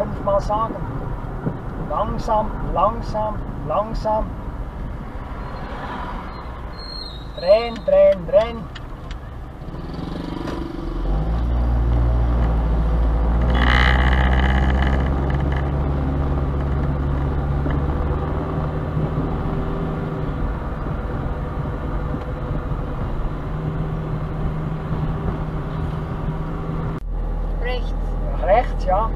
fünfmal sagen. Langsam, langsam, langsam. Drehen, drehen, drehen. Rechts. Ja.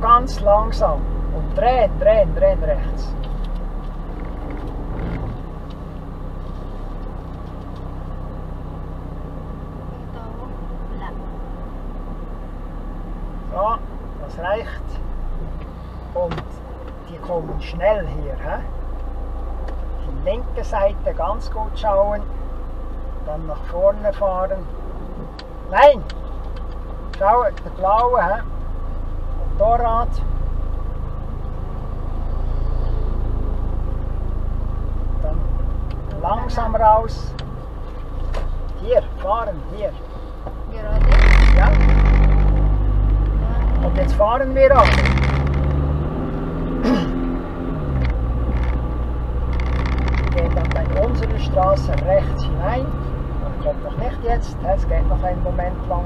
Ganz langsam. Und drehen, drehen, drehen rechts. So, das reicht. Und die kommen schnell hier. He? Die linke Seite ganz gut schauen. Dann nach vorne fahren. Nein! Schau, der blaue. He? Motorrad. Dann langsam raus. Hier, fahren, hier. Gerade. Ja? Und jetzt fahren wir auch. Wir gehen dann bei unserer Straße rechts hinein. Man kommt noch nicht jetzt, es geht noch einen Moment lang.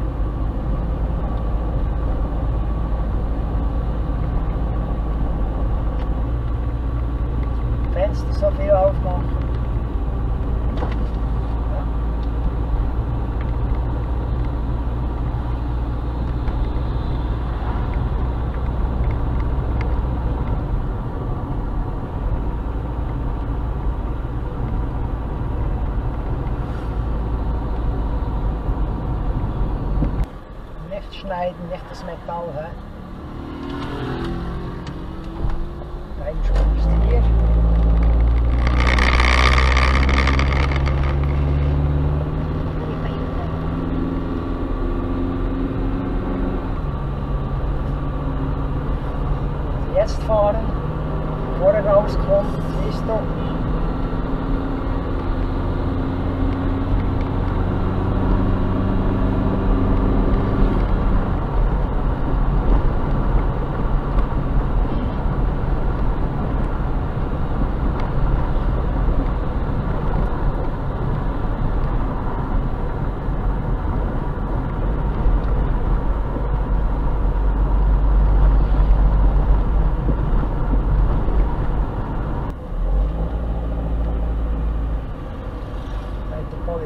So viel aufmachen. Ja. Nicht schneiden, nicht das Metall. He? Dein Schuh ist hier. Jetzt fahren. Vorher rauskommt, siehst du.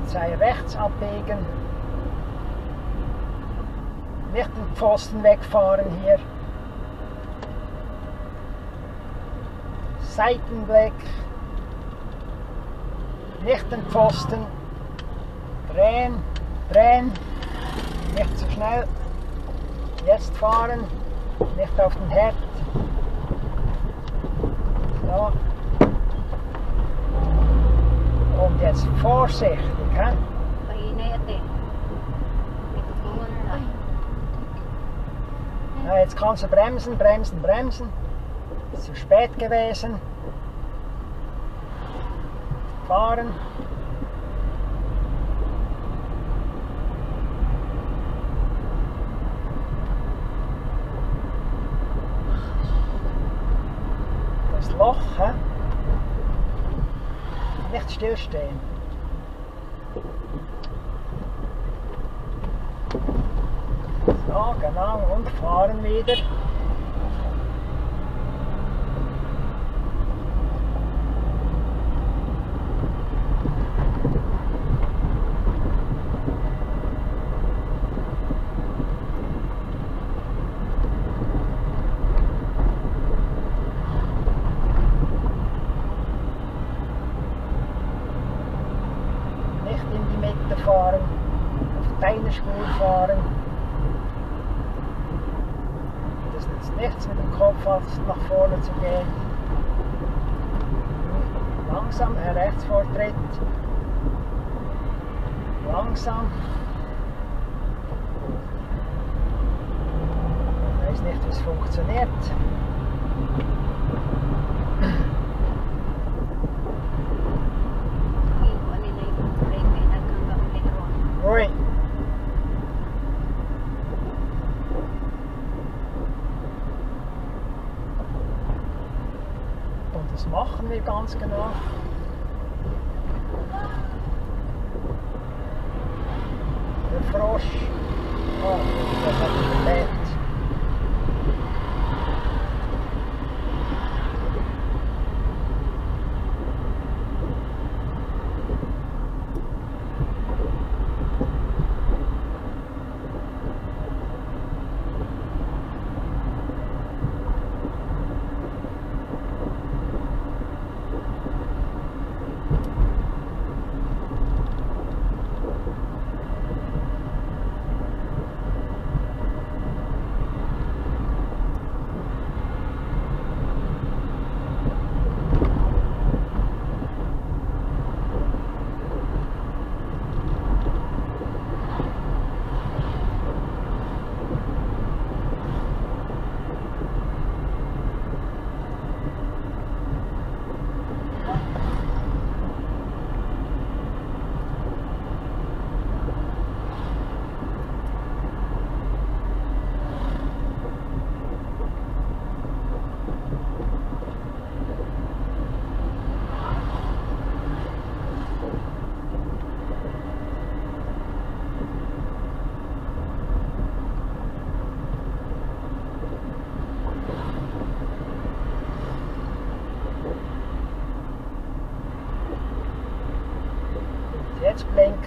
Polizei rechts abbiegen. Nicht den Pfosten wegfahren hier. Seitenblick. Nicht den Pfosten. Drehen, drehen. Nicht zu schnell. Jetzt fahren. Nicht auf den Herd. So. Und jetzt vorsichtig. He? Pahinay ate. Na. Ja, jetzt kannst du bremsen, bremsen, bremsen. Ist zu spät gewesen. Fahren. Das Loch, hä? Nicht stillstehen. So, genau, und fahren wieder. Nicht in die Mitte fahren, auf deine Spur fahren. Nützt nichts mit dem Kopf fast nach vorne zu gehen. Langsam, ein Rechtsvortritt. Langsam. Ich weiß nicht, wie es funktioniert. Wissen wir ganz genau. Der Frosch. Oh, das hat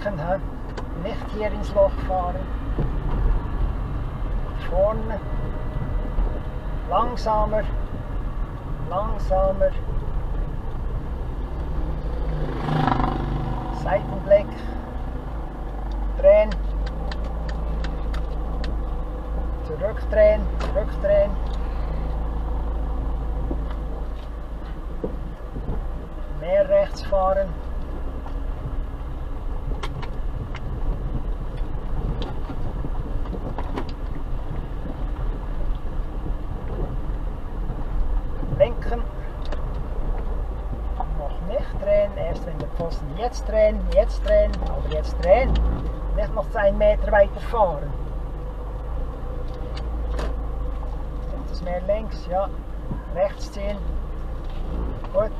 blinken, hä? nicht hier ins Loch fahren. Vorne. Langsamer. Langsamer. Seitenblick. Drehen. Zurückdrehen. Zurückdrehen. Mehr rechts fahren. lenken. Noch nicht drehen, Pfosten jetzt drehen, jetzt drehen, aber jetzt drehen. Nicht noch einen Meter weiter fahren. Etwas mehr links, ja. Rechts ziehen. Gut.